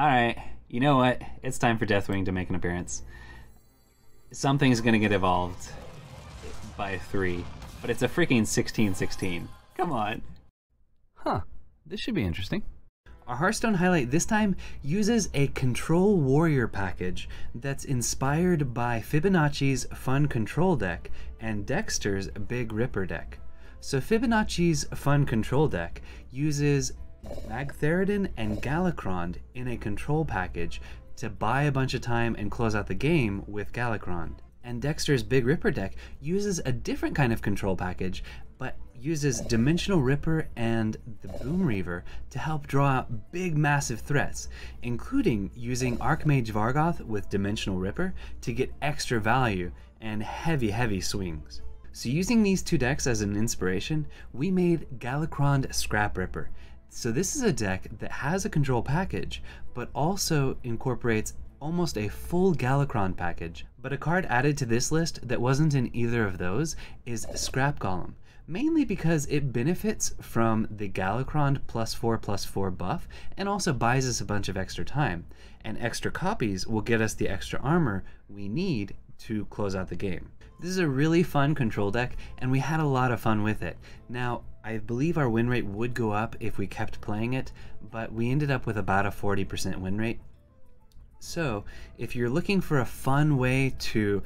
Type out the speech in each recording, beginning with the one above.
Alright, you know what? It's time for Deathwing to make an appearance. Something's gonna get evolved by three, but it's a freaking 16-16. Come on. Huh. This should be interesting. Our Hearthstone highlight this time uses a Control Warrior package that's inspired by Fibonacci's Fun Control deck and Dekkster's Big Ripper deck. So Fibonacci's Fun Control deck uses Magtheridon and Galakrond in a control package to buy a bunch of time and close out the game with Galakrond. And Dekkster's Big Ripper deck uses a different kind of control package, but uses Dimensional Ripper and the Boom Reaver to help draw out big massive threats, including using Archmage Vargoth with Dimensional Ripper to get extra value and heavy heavy swings. So using these two decks as an inspiration, we made Galakrond Scrap Ripper. So this is a deck that has a control package, but also incorporates almost a full Galakrond package. But a card added to this list that wasn't in either of those is Scrap Golem mainly because it benefits from the Galakrond plus 4 plus 4 buff and also buys us a bunch of extra time. And extra copies will get us the extra armor we need to close out the game. This is a really fun control deck and we had a lot of fun with it. Now, I believe our win rate would go up if we kept playing it, but we ended up with about a 40% win rate. So, if you're looking for a fun way to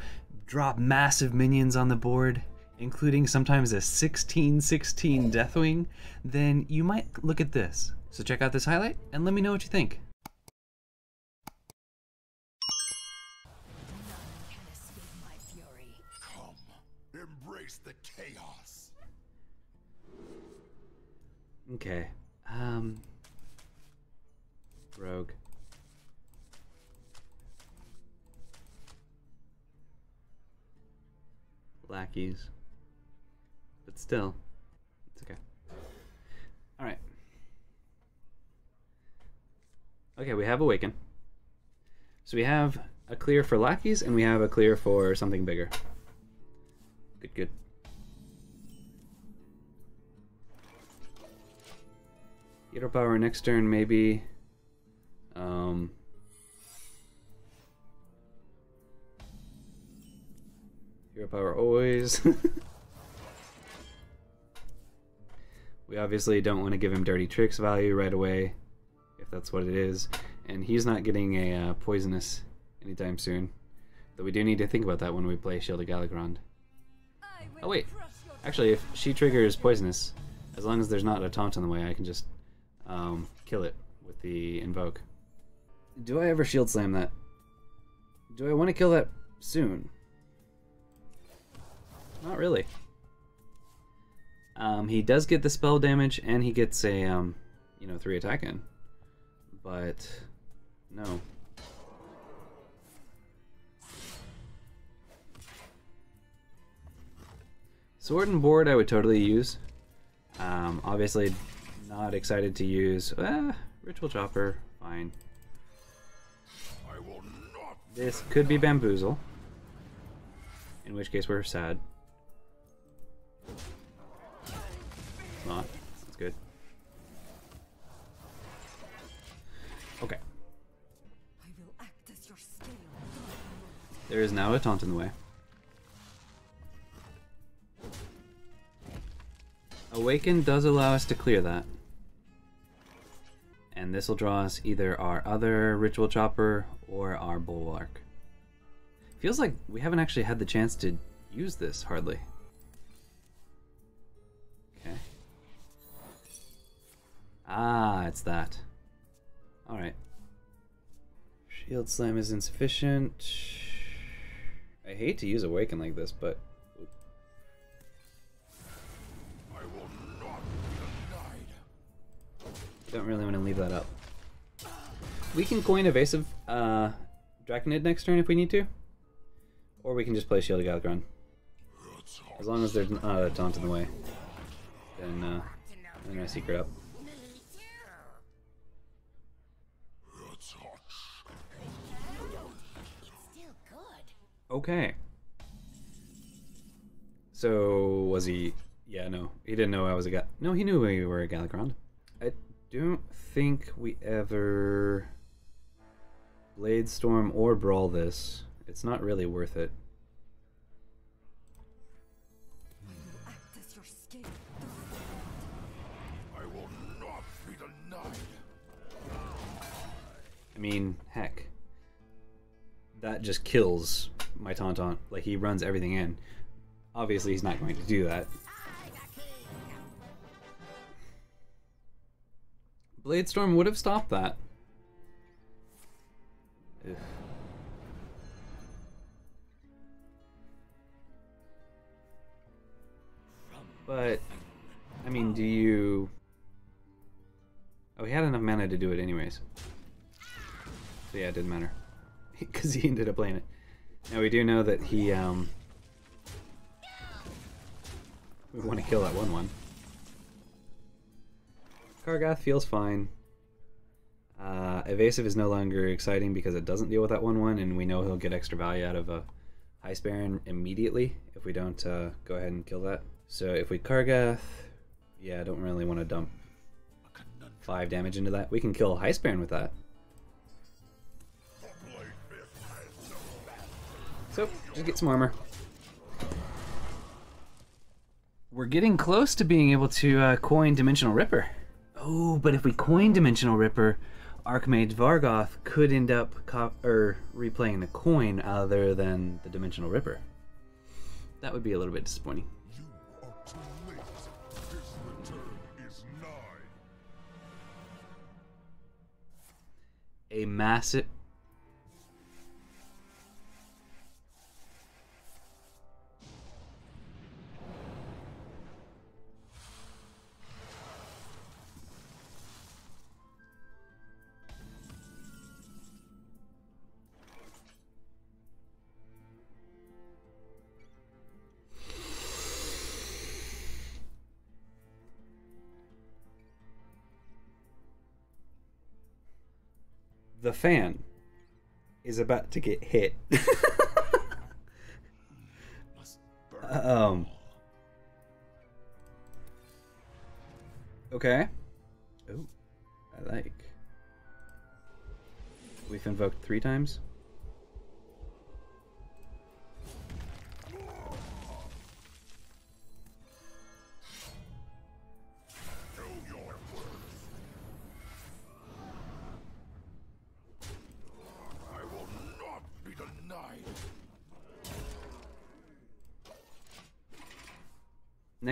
drop massive minions on the board, including sometimes a 1616 Deathwing, then you might look at this. So check out this highlight and let me know what you think. Okay. Um Rogue. Lackeys. But still, it's okay. Alright. Okay, we have Awaken. So we have a clear for lackeys and we have a clear for something bigger. Good, good. Hero power next turn, maybe. Um, hero power always. we obviously don't want to give him dirty tricks value right away, if that's what it is. And he's not getting a uh, poisonous anytime soon. Though we do need to think about that when we play Shield of Galakrond. Oh wait, actually if she triggers poisonous, as long as there's not a taunt in the way, I can just um, kill it with the invoke. Do I ever shield slam that? Do I want to kill that soon? Not really. Um, he does get the spell damage and he gets a, um, you know, three attack in. But, no. Sword and board I would totally use. Um, obviously not excited to use, uh, Ritual Chopper, fine. This could be Bamboozle. In which case we're sad. It's not. That's good. Okay. There is now a taunt in the way. Awaken does allow us to clear that. And this will draw us either our other Ritual Chopper or our Bulwark. Feels like we haven't actually had the chance to use this, hardly. Okay. Ah, it's that. Alright. Shield Slam is insufficient. I hate to use Awaken like this, but... Don't really want to leave that up. We can coin Evasive uh, Draconid next turn if we need to. Or we can just play Shield of. As long as there's not a taunt in the way. Then, uh, then I secret up. Okay. So, was he... Yeah, no. He didn't know I was a guy. No, he knew we were a Galakrond. I don't think we ever Blade Storm or Brawl this. It's not really worth it. I mean, heck. That just kills my Tauntaun. Like, he runs everything in. Obviously, he's not going to do that. Blade Storm would have stopped that. Ugh. But, I mean, do you... Oh, he had enough mana to do it anyways. So yeah, it didn't matter. Because he ended up playing it. Now we do know that he, um... We want to kill that 1-1. Kargath feels fine. Uh, evasive is no longer exciting because it doesn't deal with that 1-1, and we know he'll get extra value out of a Heist Baron immediately if we don't uh, go ahead and kill that. So if we Kargath, yeah, I don't really want to dump 5 damage into that. We can kill Heist Baron with that. So, just get some armor. We're getting close to being able to uh, coin Dimensional Ripper. Oh, but if we coin Dimensional Ripper, Archmage Vargoth could end up or er, replaying the coin other than the Dimensional Ripper. That would be a little bit disappointing. A are The fan is about to get hit. Um. Okay. Oh, I like. We've invoked three times.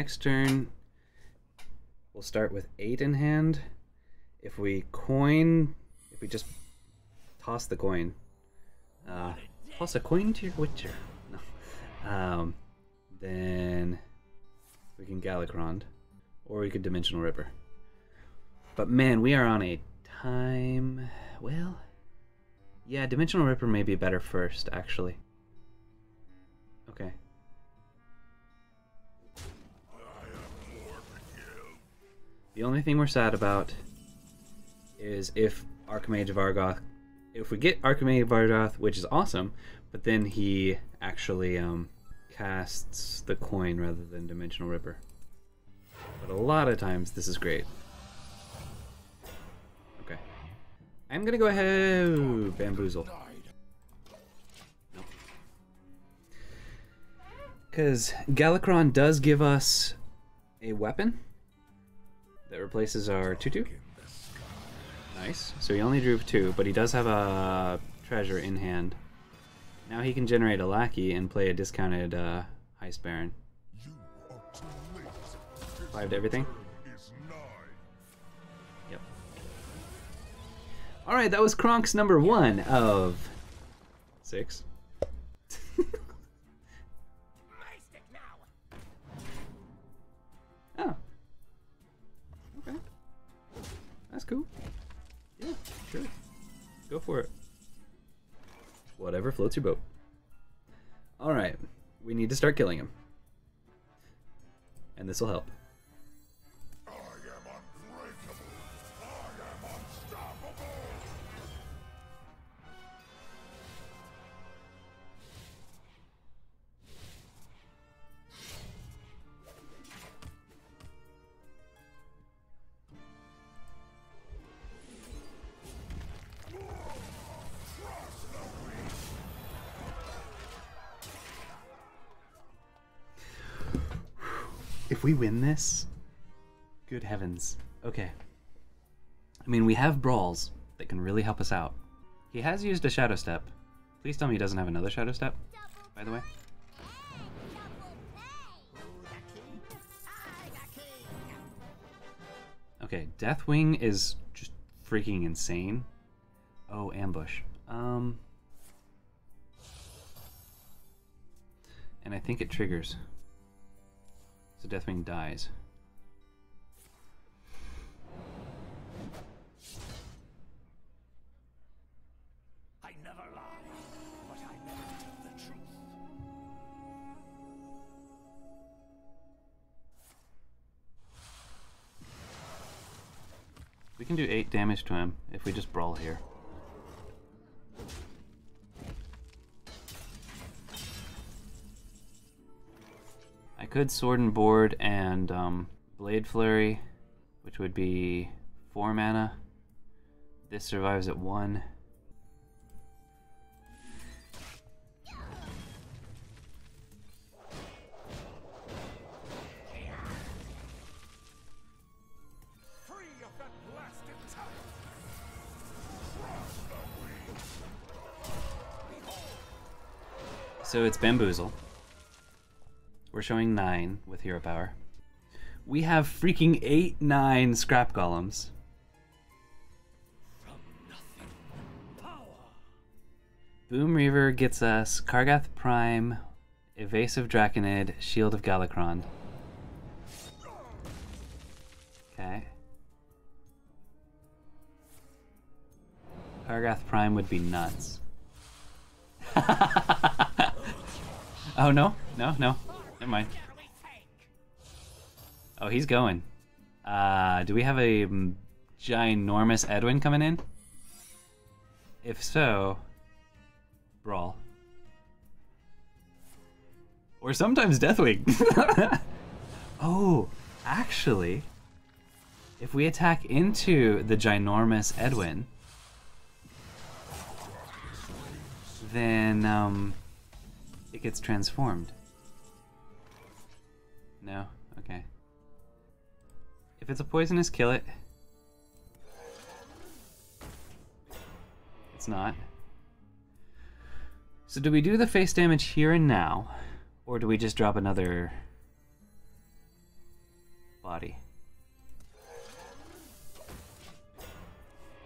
Next turn, we'll start with eight in hand. If we coin, if we just toss the coin, uh, toss a coin to your Witcher. No. Um, then we can Galakrond, or we could Dimensional Ripper. But man, we are on a time. Well, yeah, Dimensional Ripper may be better first, actually. Okay. The only thing we're sad about is if Archmage Vargoth, if we get Archmage Vargoth, which is awesome, but then he actually um, casts the coin rather than Dimensional Ripper. But a lot of times this is great. Okay. I'm gonna go ahead. Ooh, bamboozle. Because Galakrond does give us a weapon that replaces our 2 2. Nice. So he only drew two, but he does have a treasure in hand. Now he can generate a lackey and play a discounted uh, Heist Baron. Five to everything? Yep. Alright, that was Kronk's number one of six. Whatever floats your boat. Alright, we need to start killing him. And this will help. If we win this, good heavens. Okay. I mean, we have brawls that can really help us out. He has used a shadow step. Please tell me he doesn't have another shadow step, by the way. Okay, Deathwing is just freaking insane. Oh, ambush. Um. And I think it triggers. So Deathwing dies. I never lie, but I never tell the truth. We can do 8 damage to him if we just brawl here. Could Sword and Board and um, Blade Flurry, which would be 4 mana. This survives at 1. Free of that blasted tyrant! So it's Bamboozle. We're showing 9 with Hero Power. We have freaking 8, 9 Scrap Golems. Boom Reaver gets us Kargath Prime, Evasive Draconid, Shield of Galakrond. Okay. Kargath Prime would be nuts. oh no, no, no. Never mind. Oh, he's going. Uh, do we have a mm, ginormous Edwin coming in? If so, brawl. Or sometimes Deathwing. oh, actually, if we attack into the ginormous Edwin, then um, it gets transformed. No? Okay. If it's a poisonous, kill it. It's not. So do we do the face damage here and now? Or do we just drop another body?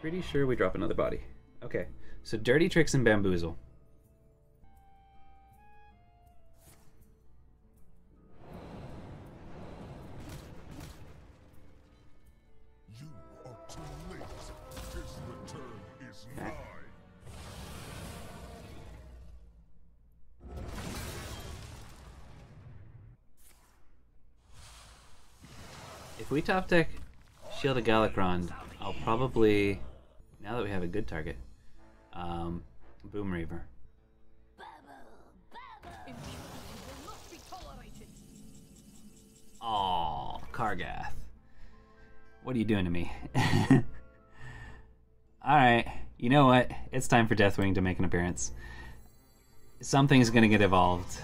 Pretty sure we drop another body. Okay. So dirty tricks and bamboozle. Top deck Shield of Galakrond, I'll probably, now that we have a good target, um, Boom Reaver. Aw, Kargath. What are you doing to me? Alright, you know what? It's time for Deathwing to make an appearance. Something's gonna get evolved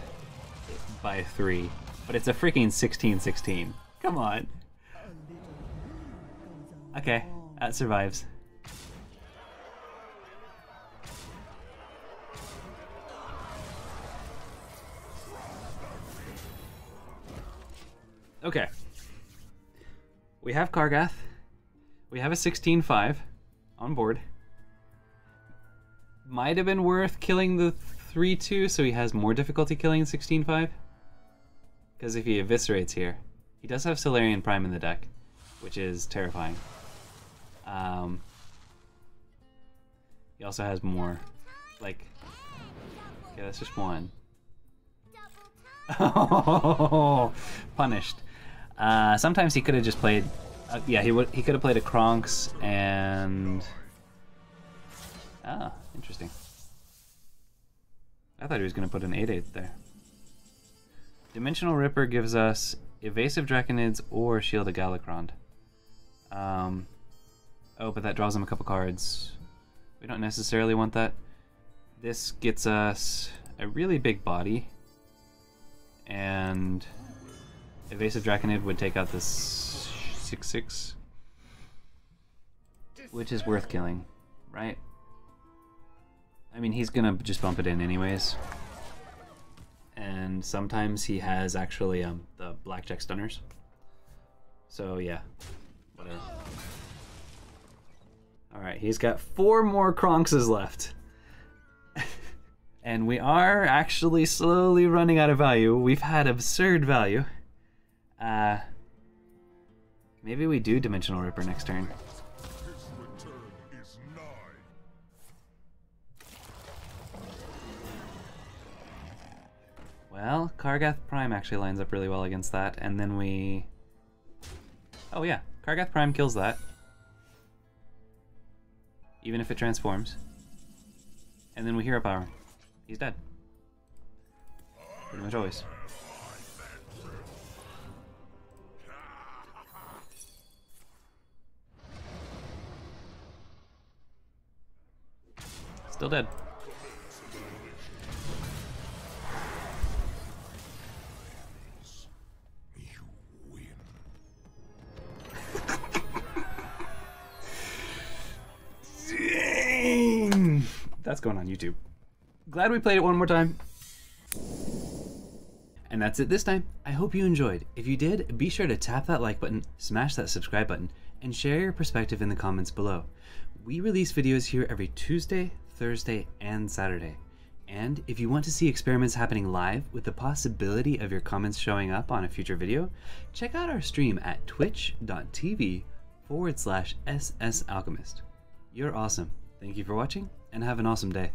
by three, but it's a freaking 16-16. Come on. Okay, that survives. Okay. We have Kargath. We have a 16-5 on board. Might have been worth killing the 3-2 so he has more difficulty killing 16-5. Because if he eviscerates here, he does have Solarian Prime in the deck, which is terrifying. Um, he also has more, like, okay, that's just one. Oh, punished. Uh, sometimes he could have just played. Uh, yeah, he would. He could have played a Kronks and. Ah, interesting. I thought he was going to put an 8-8 there. Dimensional Ripper gives us Evasive Draconids or Shield of Galakrond. Um, oh, but that draws him a couple cards. We don't necessarily want that. This gets us a really big body and Evasive Draconid would take out this 6 6. Which is worth killing, right? I mean, he's gonna just bump it in anyways. And sometimes he has actually um, the blackjack stunners. So yeah, whatever. Alright, he's got four more Kronkses left. and we are actually slowly running out of value. We've had absurd value. Uh, maybe we do Dimensional Ripper next turn. Well, Kargath Prime actually lines up really well against that, and then we... Oh yeah, Kargath Prime kills that. Even if it transforms. And then we Hero Power. He's dead. Pretty much always. Still dead. Going on YouTube. Glad we played it one more time. And that's it this time. I hope you enjoyed. If you did, be sure to tap that like button, smash that subscribe button, and share your perspective in the comments below. We release videos here every Tuesday, Thursday, and Saturday. And if you want to see experiments happening live with the possibility of your comments showing up on a future video, check out our stream at twitch.tv forward slash SS Alchemist. You're awesome. Thank you for watching, and have an awesome day.